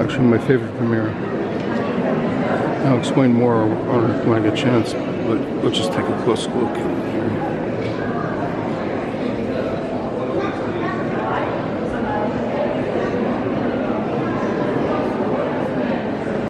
actually my favorite Premiere. I'll explain more when I get a chance, but let's just take a close look.